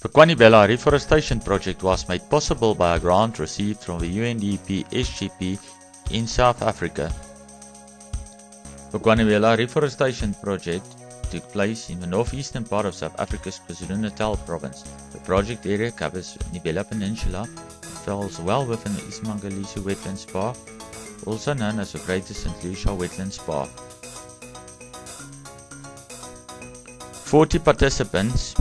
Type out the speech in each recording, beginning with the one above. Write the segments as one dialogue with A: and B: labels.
A: The Kwanibela Reforestation Project was made possible by a grant received from the UNDP SGP in South Africa. The Kwanibela Reforestation Project took place in the northeastern part of South Africa's KwaZulu-Natal province. The project area covers Nibela Peninsula and falls well within the iSimangaliso Wetlands Park, also known as the Greater St. Lucia Wetlands Park. 40 participants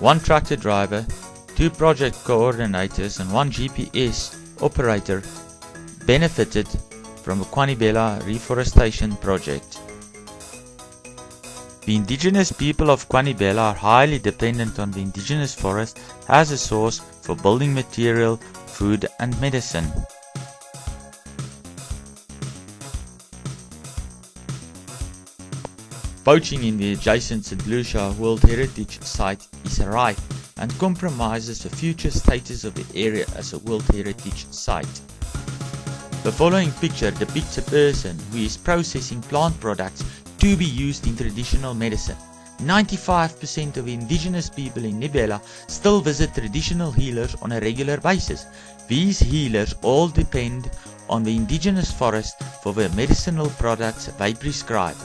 A: one tractor driver, two project coordinators and one GPS operator benefited from the Kwanibela reforestation project. The indigenous people of Kwanibela are highly dependent on the indigenous forest as a source for building material, food and medicine. Poaching in the adjacent St. Lucia World Heritage Site is a rife and compromises the future status of the area as a World Heritage Site. The following picture depicts a person who is processing plant products to be used in traditional medicine. 95% of indigenous people in Nibela still visit traditional healers on a regular basis. These healers all depend on the indigenous forest for the medicinal products they prescribe.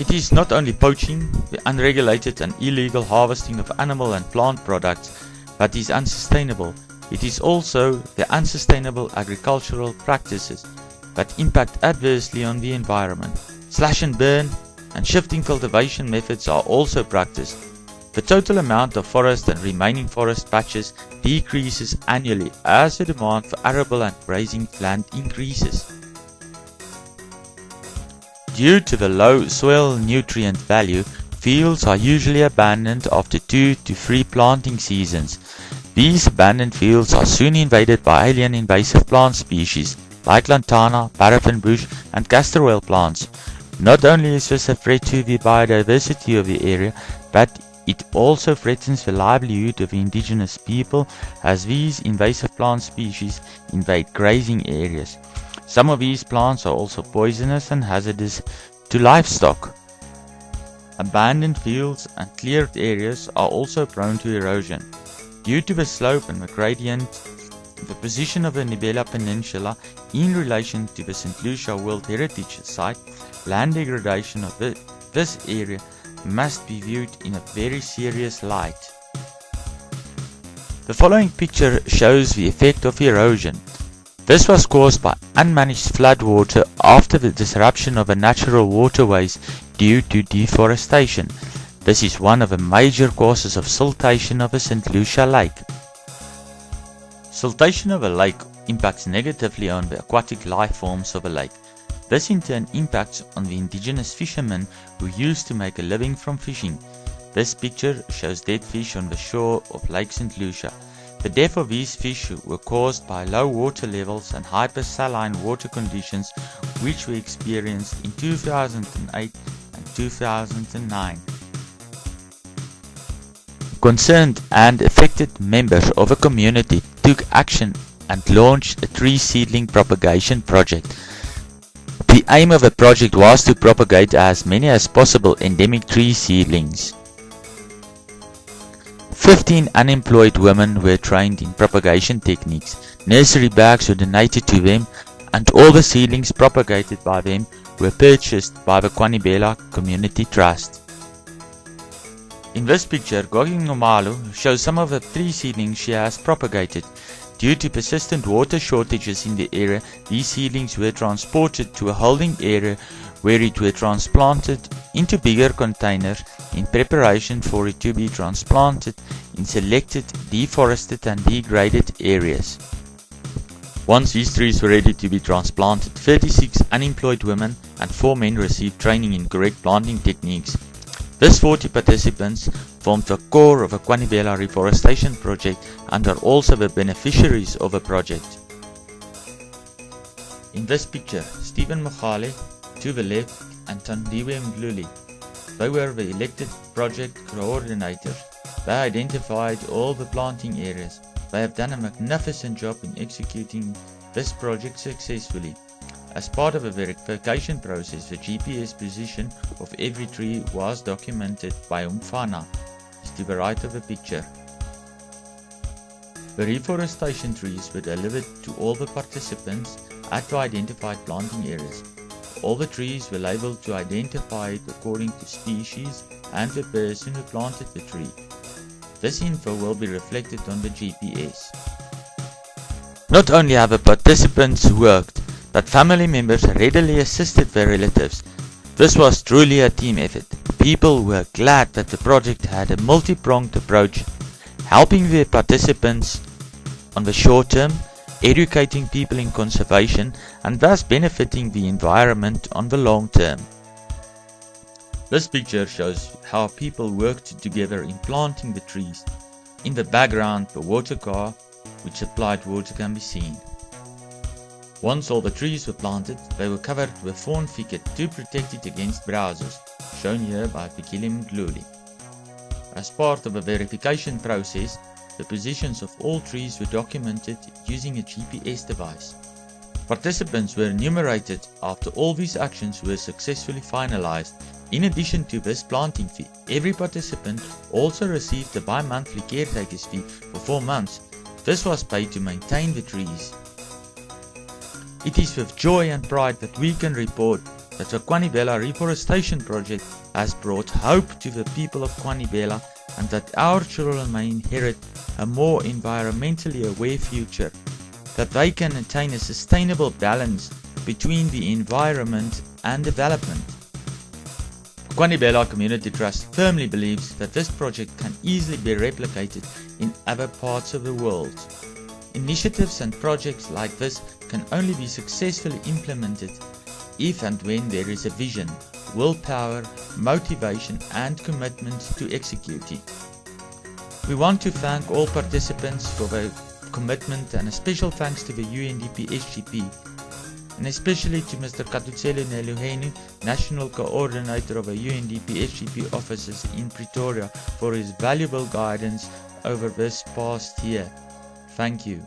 A: It is not only poaching, the unregulated and illegal harvesting of animal and plant products that is unsustainable. It is also the unsustainable agricultural practices that impact adversely on the environment. Slash and burn and shifting cultivation methods are also practiced. The total amount of forest and remaining forest patches decreases annually as the demand for arable and grazing land increases. Due to the low soil nutrient value, fields are usually abandoned after two to three planting seasons. These abandoned fields are soon invaded by alien invasive plant species like lantana, paraffin bush and castor oil plants. Not only is this a threat to the biodiversity of the area, but it also threatens the livelihood of indigenous people as these invasive plant species invade grazing areas. Some of these plants are also poisonous and hazardous to livestock. Abandoned fields and cleared areas are also prone to erosion. Due to the slope and the gradient, the position of the Nibela Peninsula in relation to the St. Lucia World Heritage Site, land degradation of this area must be viewed in a very serious light. The following picture shows the effect of erosion. This was caused by unmanaged floodwater after the disruption of the natural waterways due to deforestation. This is one of the major causes of siltation of the St. Lucia Lake. Siltation of a lake impacts negatively on the aquatic life forms of a lake. This in turn impacts on the indigenous fishermen who used to make a living from fishing. This picture shows dead fish on the shore of Lake St. Lucia. The death of these fish were caused by low water levels and hypersaline water conditions which were experienced in 2008 and 2009. Concerned and affected members of a community took action and launched a tree seedling propagation project. The aim of the project was to propagate as many as possible endemic tree seedlings. 15 unemployed women were trained in propagation techniques. Nursery bags were donated to them and all the seedlings propagated by them were purchased by the Kwanibela Community Trust. In this picture, Gogi Nomalu shows some of the tree seedlings she has propagated. Due to persistent water shortages in the area, these seedlings were transported to a holding area where it were transplanted into bigger containers in preparation for it to be transplanted in selected deforested and degraded areas. Once these trees were ready to be transplanted, 36 unemployed women and 4 men received training in correct planting techniques. These 40 participants formed the core of a Kwanibela reforestation project and are also the beneficiaries of the project. In this picture, Stephen Mogale to the left and Tandiwe Mdluli. They were the elected project coordinators. They identified all the planting areas. They have done a magnificent job in executing this project successfully. As part of a verification process, the GPS position of every tree was documented by Umfana. to the right of the picture. The reforestation trees were delivered to all the participants at the identified planting areas. All the trees were labeled to identify it according to species and the person who planted the tree. This info will be reflected on the GPS. Not only have the participants worked, but family members readily assisted their relatives. This was truly a team effort. People were glad that the project had a multi-pronged approach, helping the participants on the short term educating people in conservation and thus benefiting the environment on the long term. This picture shows how people worked together in planting the trees. In the background the water car which supplied water can be seen. Once all the trees were planted, they were covered with thorn thicket to protect it against browsers, shown here by Pikili Mdluli. As part of a verification process, the positions of all trees were documented using a GPS device. Participants were enumerated after all these actions were successfully finalized. In addition to this planting fee, every participant also received a bi-monthly caretaker's fee for 4 months. This was paid to maintain the trees. It is with joy and pride that we can report that the Kwanibela Reforestation Project has brought hope to the people of Kwanibela and that our children may inherit a more environmentally aware future, that they can attain a sustainable balance between the environment and development. Kwanibela Community Trust firmly believes that this project can easily be replicated in other parts of the world. Initiatives and projects like this can only be successfully implemented if and when there is a vision, willpower, motivation and commitment to execute it. We want to thank all participants for their commitment and a special thanks to the UNDP SGP and especially to Mr. Katutselo Neluhenu, National Coordinator of the UNDP SGP offices in Pretoria for his valuable guidance over this past year. Thank you.